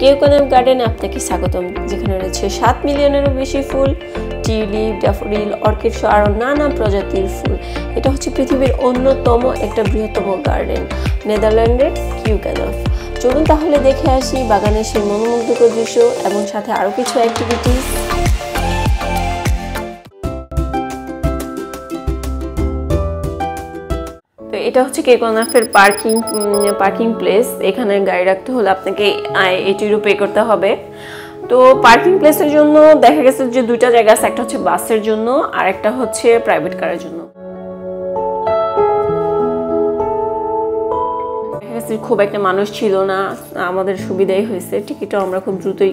কেউকোনাম গার্ডেনে আপনাকে স্বাগতম। যেখানে রয়েছে সাত মিলিয়নেরও বেশি ফুল টিউলিপ ড্যাফোডিল, অর্কিড সহ আরও নানা প্রজাতির ফুল। এটা হচ্ছে পৃথিবীর অন্যতম একটা বৃহত্তম গার্ডেন, নেদারল্যান্ডের কিউকানফ। চলুন তাহলে দেখে আসি বাগানের সেই মনোমুগ্ধকর দৃশ্য এবং সাথে আরও কিছু অ্যাক্টিভিটিস এটা হচ্ছে কেকনাফের পার্কিং পার্কিং প্লেস। এখানে গাড়ি রাখতে হলে আপনাকে এটিরও পে করতে হবে। তো পার্কিং প্লেসের জন্য দেখা গেছে যে দুইটা জায়গা আছে, একটা হচ্ছে বাসের জন্য আর একটা হচ্ছে প্রাইভেট কারের জন্য। খুব একটা মানুষ ছিল না, আমাদের সুবিধাই হয়েছে। টিকিটও আমরা খুব দ্রুতই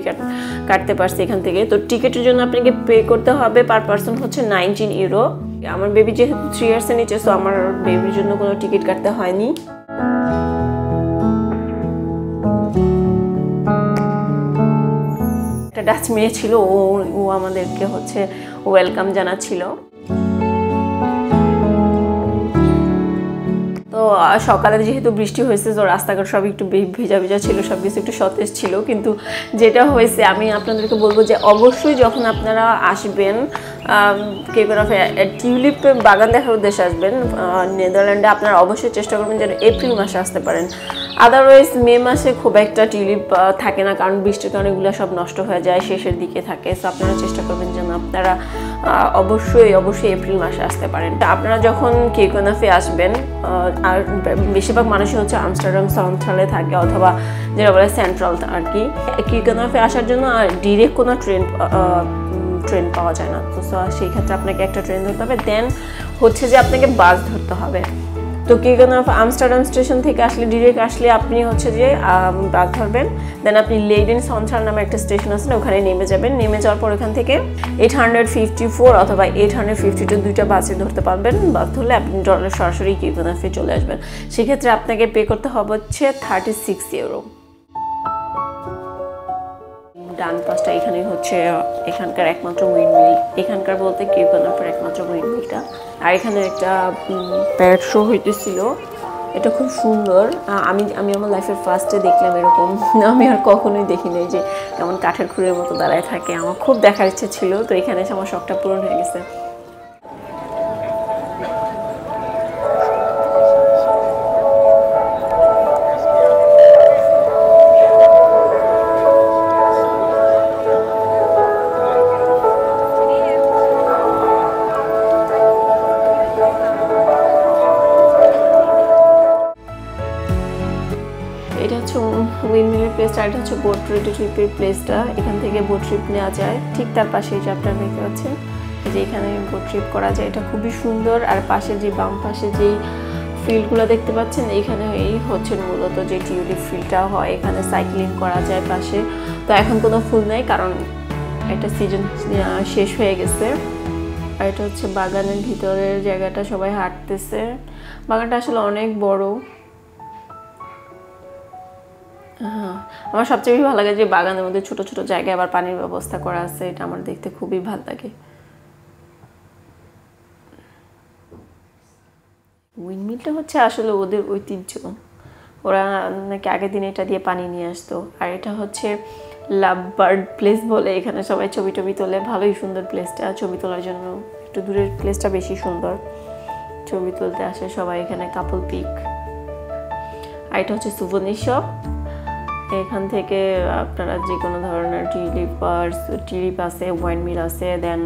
কাটতে পারছি এখান থেকে। তো টিকিটের জন্য আপনাকে পে করতে হবে, পার পার্সন হচ্ছে নাইনটিন ইউরো। আমার বেবি যেহেতু থ্রি ইয়ার্সের নিচে সো আমার বেবির জন্য কোনো টিকিট কাটতে হয়নি। একটা ডাচ মেয়ে ছিল, ও আমাদেরকে হচ্ছে ওয়েলকাম জানাচ্ছিল। সকালে যেহেতু বৃষ্টি হয়েছে, তো রাস্তাঘাট সব একটু ভেজা ভেজা ছিল সব কিছু একটু সতেজ ছিল। কিন্তু যেটা হয়েছে, আমি আপনাদেরকে বলব যে অবশ্যই যখন আপনারা আসবেন কে কোনো টিউলিপ বাগান দেখার উদ্দেশ্যে আসবেন নেদারল্যান্ডে আপনারা অবশ্যই চেষ্টা করবেন যেন এপ্রিল মাসে আসতে পারেন। আদারওয়াইজ মে মাসে খুব একটা টিউলিপ থাকে না, কারণ বৃষ্টির কারণে এগুলো সব নষ্ট হয়ে যায়, শেষের দিকে থাকে। সো আপনারা চেষ্টা করবেন যেন আপনারা অবশ্যই অবশ্যই এপ্রিল মাসে আসতে পারেন। তা আপনারা যখন কেকোনাফে আসবেন আর বেশিরভাগ মানুষই হচ্ছে আমস্টারডাম সাউন্থালে থাকে অথবা যেটা বলে সেন্ট্রাল আর কি। কেকোনাফে আসার জন্য আর ডিরেক্ট কোনো ট্রেন ট্রেন পাওয়া যায় না। তো সেই ক্ষেত্রে আপনাকে একটা ট্রেন ধরতে হবে। দেন হচ্ছে যে আপনাকে বাস ধরতে হবে। তো কেগানাফ আমস্টারডাম স্টেশন থেকে আসলে ডিরেক্ট আসলে আপনি হচ্ছে যে বাস ধরবেন। দেন আপনি লেডেন সন্সার নামে একটা স্টেশন আছে না, ওখানে নেমে যাবেন। নেমে যাওয়ার পর ওখান থেকে এইট হান্ড্রেড ফিফটি ফোর অথবা এইট হান্ড্রেড ফিফটি টু দুইটা বাসে ধরতে পারবেন। বাস ধরলে আপনি সরাসরি সরাসরি কেগানাফে চলে আসবেন। সেক্ষেত্রে আপনাকে পে করতে হবে হচ্ছে থার্টি সিক্স ইউরো ডান পাশটা এখানে হচ্ছে, এখানকার একমাত্র উইন্ডমিল এখানকার বলতে কেউকানাফের একমাত্র উইন্ডমিলটা আর এখানে একটা প্যারেড শো হইতেছিল। এটা খুব সুন্দর। আমি আমি আমার লাইফের ফার্স্টে দেখলাম এরকম। আমি আর কখনোই দেখিনি যে কেমন কাঠের খুঁড়ের মতো দাঁড়ায় থাকে। আমার খুব দেখার ইচ্ছে ছিল, তো এখানে এসে আমার শখটা পূরণ হয়ে গেছে। হচ্ছে উইন্ডমিলের প্লেসটা এটা হচ্ছে বোট ট্রিপের প্লেসটা এখান থেকে বোট ট্রিপ নেওয়া যায়। ঠিক তার পাশে যে আপনারা দেখতে পাচ্ছেন, যে এখানে বোট ট্রিপ করা যায়। এটা খুবই সুন্দর। আর পাশে যে বাম পাশে যেই ফিল্ডগুলো দেখতে পাচ্ছেন এখানে এই হচ্ছে মূলত যে টিউলিপ ফিল্ডটা হয়। এখানে সাইক্লিং করা যায় পাশে। তো এখন কোনো ফুল নেই, কারণ একটা সিজন শেষ হয়ে গেছে। আর এটা হচ্ছে বাগানের ভিতরের জায়গাটা, সবাই হাঁটতেছে। বাগানটা আসলে অনেক বড়। আমার সবচেয়ে বেশি ভালো লাগে যে বাগানের মধ্যে ছোট ছোট জায়গায় আবার পানির ব্যবস্থা করা আছে, এটা আমার দেখতে খুবই ভালো লাগে। উইন্ডমিলটা হচ্ছে আসলে ওদের ঐতিহ্য। ওরা নাকি আগের দিন এটা দিয়ে পানি নিয়ে আসতো। আর এটা হচ্ছে লাভ বার্ড প্লেস বলে, এখানে সবাই ছবি টবি তোলে। ভালোই সুন্দর প্লেসটা, ছবি তোলার জন্য। একটু দূরের প্লেসটা বেশি সুন্দর। ছবি তুলতে আসে সবাই এখানে কাপল পিক আর এটা হচ্ছে সুভনির শপ এখান থেকে আপনারা যে কোনো ধরনের টিলিপ পার্স টিলিপ আছে ওয়াইন মিল আছে, দেন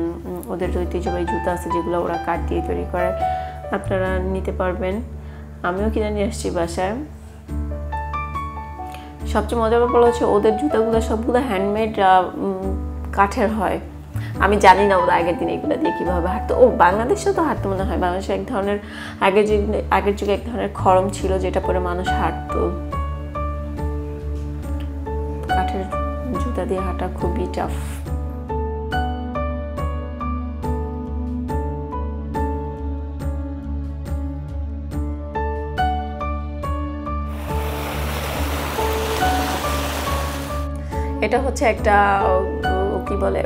ওদের ঐতিহ্যবাহী জুতা আছে যেগুলো ওরা কাঠ দিয়ে তৈরি করে, আপনারা নিতে পারবেন। আমিও কিনে নিয়ে আসছি বাসায়। সবচেয়ে মজার ব্যাপার হচ্ছে ওদের জুতাগুলো সবগুলো হ্যান্ডমেড কাঠের হয়। আমি জানি না ওরা আগের দিন এগুলো দিয়ে কীভাবে হাঁটতো। ও, বাংলাদেশেও তো হাঁটতো মনে হয়। বাংলাদেশে এক ধরনের, আগের যুগ, আগের যুগে এক ধরনের খরম ছিল যেটা পরে মানুষ হাঁটতো। দিয়ে হাঁটা খুবই টাফ এটা হচ্ছে একটা কি বলে?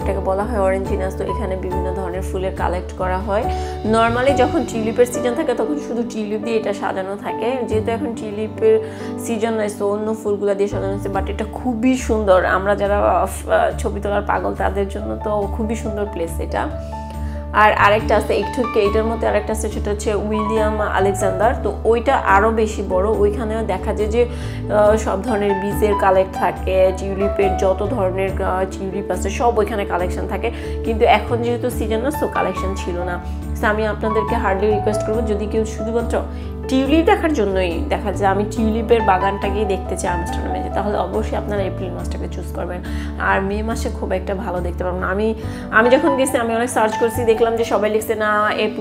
এটাকে বলা হয় অরেঞ্জিনাস তো এখানে বিভিন্ন ধরনের ফুলের কালেক্ট করা হয়। নর্মালি যখন টিউলিপের সিজন থাকে, তখন শুধু টিউলিপ দিয়ে এটা সাজানো থাকে। যেহেতু এখন টিউলিপের সিজন নয় তো অন্য ফুলগুলো দিয়ে সাজানো হয়েছে বাট এটা খুবই সুন্দর। আমরা যারা ছবি তোলার পাগল, তাদের জন্য তো খুবই সুন্দর প্লেস এটা। আর আরেকটা আছে একটু এইটার মধ্যে আরেকটা আছে, সেটা হচ্ছে উইলিয়াম আলেকজান্ডার। তো ওইটা আরও বেশি বড়। ওইখানেও দেখা যায় যে সব ধরনের বীজের কালেক্ট থাকে টিউলিপের যত ধরনের টিউলিপ আছে, সব ওইখানে কালেকশন থাকে। কিন্তু এখন যেহেতু সিজন না সো কালেকশন ছিল না। আমি আপনাদেরকে হার্ডলি রিকোয়েস্ট করব, যদি কেউ শুধুমাত্র টিউলিপ দেখার জন্যই দেখা যায়, আমি টিউলিপের বাগানটাকেই দেখতে চাই আমস্টারডামে তাহলে অবশ্যই আপনারা এপ্রিল মাসটাকে চুজ করবেন। আর মে মাসে খুব একটা ভালো দেখতে পারবেন আমি আমি যখন গেছি, আমি অনেক সার্চ করছি, দেখলাম যে সবাই লিখছে না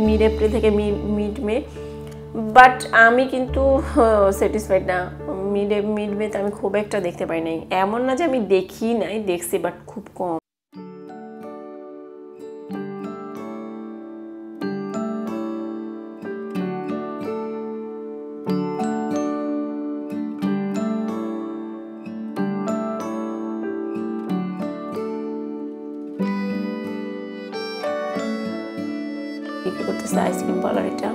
মিড এপ্রিল থেকে মিড মে বাট আমি কিন্তু স্যাটিসফাইড না। মিড মিড মেতে আমি খুব একটা দেখতে পাই নাই। এমন না যে আমি দেখি নাই, দেখছি বাট খুব কম। করতেছে আইসক্রিম পার্লার এটা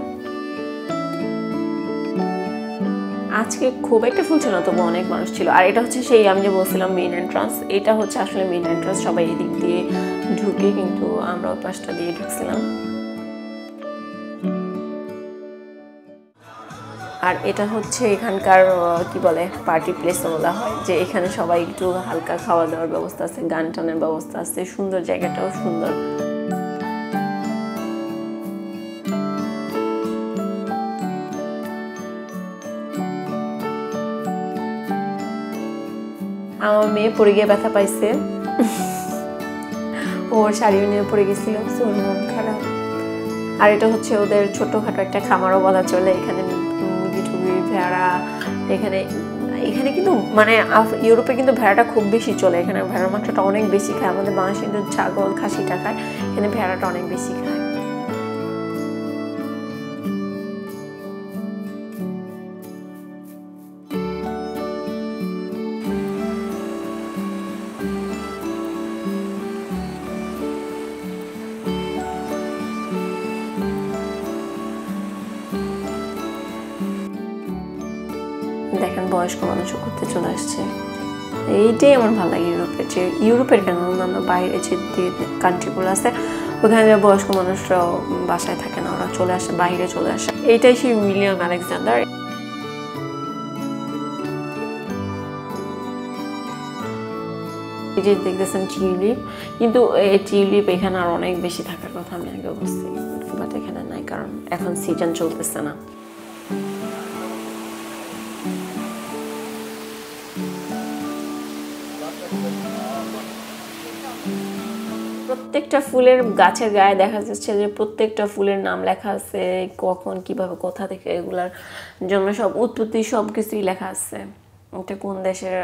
আজকে খুব একটা ফুল ছিল তবু অনেক মানুষ ছিল। আর এটা হচ্ছে সেই আমি যে বলছিলাম মেইন এন্ট্রান্স এটা হচ্ছে আসলে মেইন এন্ট্রান্স সবাই এদিক দিয়ে ঢুকে কিন্তু আমরা পাশটা দিয়ে ঢুকছিলাম। আর এটা হচ্ছে এখানকার কি বলে পার্টি প্লেস বলা হয়, যে এখানে সবাই একটু হালকা খাওয়া দাওয়ার ব্যবস্থা আছে গান টানের ব্যবস্থা আছে, সুন্দর জায়গাটাও সুন্দর। মেয়ে পড়ে গিয়ে ব্যথা পাইছে। ওর শাড়িও নিয়ে পড়ে গেছিল মন খারাপ। আর এটা হচ্ছে ওদের ছোটোখাটো একটা খামারও বলা চলে, এখানে মুরগি টুগি ভেড়া, এখানে এখানে কিন্তু মানে ইউরোপে কিন্তু ভেড়াটা খুব বেশি চলে। এখানে ভেড়ার মাংসটা অনেক বেশি খায়। আমাদের বাংলাদেশে কিন্তু ছাগল খাসিটা খায় এখানে ভেড়াটা অনেক বেশি খায়। দেখেন বয়স্ক মানুষও করতে চলে আসছে। এইটাই আমার ভালো লাগে ইউরোপের যে, ইউরোপের কেন অন্যান্য বাইরে যে কান্ট্রিগুলো আছে, ওখানে বয়স্ক মানুষরাও বাসায় থাকে না, ওরা চলে আসে, বাইরে চলে আসে। এইটাই সেই উইলিয়াম আলেকজান্ডার। যে দেখতেছেন টিউলিপ, কিন্তু এই টিউলিপ এখানে আর অনেক বেশি থাকার কথা আমি আগে বলছি, বাট এখানে নাই, কারণ এখন সিজন চলতেছে না। প্রত্যেকটা ফুলের গাছের গায়ে দেখা যাচ্ছে যে প্রত্যেকটা ফুলের নাম লেখা আছে, কখন, কীভাবে, কোথা থেকে এগুলার জন্য সব উৎপত্তি সব কিছুই লেখা আছে। এটা কোন দেশের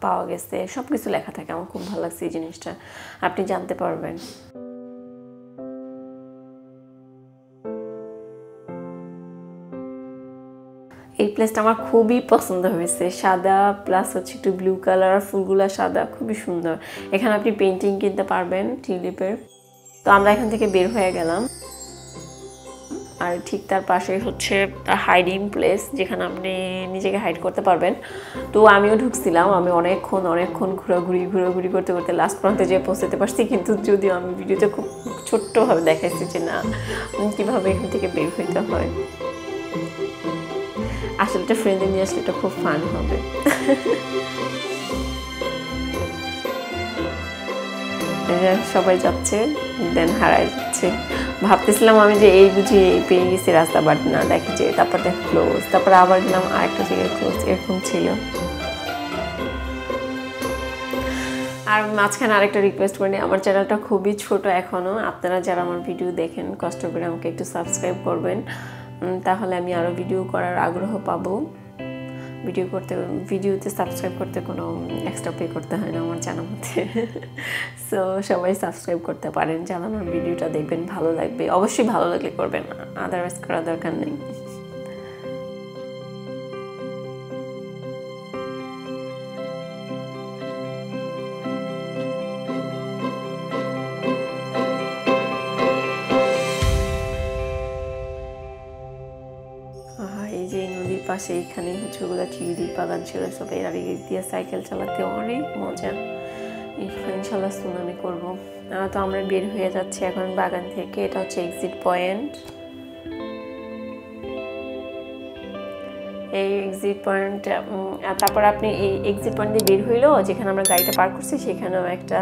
পাওয়া গেছে সব কিছু লেখা থাকে। আমার খুব ভালো লাগছে এই জিনিসটা। আপনি জানতে পারবেন। এই প্লেসটা আমার খুবই পছন্দ হয়েছে। সাদা প্লাস হচ্ছে একটু ব্লু কালার ফুলগুলা সাদা, খুবই সুন্দর। এখানে আপনি পেন্টিং কিনতে পারবেন টিউলিপের তো আমরা এখান থেকে বের হয়ে গেলাম। আর ঠিক তার পাশে হচ্ছে হাইডিং প্লেস যেখানে আপনি নিজেকে হাইড করতে পারবেন। তো আমিও ঢুকছিলাম, আমি অনেকক্ষণ অনেকক্ষণ ঘোরাঘুরি ঘোরাঘুরি করতে করতে লাস্ট প্রান্তে যেয়ে পৌঁছতে পারছি, কিন্তু যদিও আমি ভিডিওতে খুব ছোট্টভাবে দেখাইছি যে না, কীভাবে এখান থেকে বের হইতে হয়। আসলে ফ্রেন্ডে নিয়ে আসলে এটা খুব ফান হবে সবাই যাচ্ছে দেন হারাই যাচ্ছে। ভাবতেছিলাম আমি যে এই বুঝি পেয়ে গেছি রাস্তা বাট না, দেখি যে তারপর দেখ ক্লোজ তারপর আবার গেলাম আরেকটা জায়গায় ক্লোজ এরকম ছিল। আর মাঝখানে আরেকটা রিকোয়েস্ট করে আমার চ্যানেলটা খুবই ছোট এখনও আপনারা যারা আমার ভিডিও দেখেন, কষ্ট করে আমাকে একটু সাবস্ক্রাইব করবেন। তাহলে আমি আরও ভিডিও করার আগ্রহ পাবো। ভিডিও করতে ভিডিওতে সাবস্ক্রাইব করতে কোনো এক্সট্রা পে করতে হয় না আমার জানা মতে সো সবাই সাবস্ক্রাইব করতে পারেন। যারা আমার ভিডিওটা দেখবেন, ভালো লাগবে। অবশ্যই ভালো লাগলে করবেন। আদারওয়াইজ করার দরকার নেই। এখানে, হচ্ছে ওগুলো চিড়ি বাগান ছিল সব এর আগে দিয়ে সাইকেল চালাতে অনেক মজা। ইনশাল্লাহ সুনামি করব। তো আমরা বের হয়ে যাচ্ছি এখন বাগান থেকে, এটা হচ্ছে এক্সিট পয়েন্ট এই এক্সিট পয়েন্ট তারপর আপনি এই এক্সিট পয়েন্ট দিয়ে বের হইলেও যেখানে আমরা গাড়িটা পার্ক করছি, সেখানেও একটা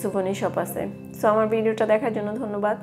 সুভনি শপ আছে। সো আমার ভিডিওটা দেখার জন্য ধন্যবাদ।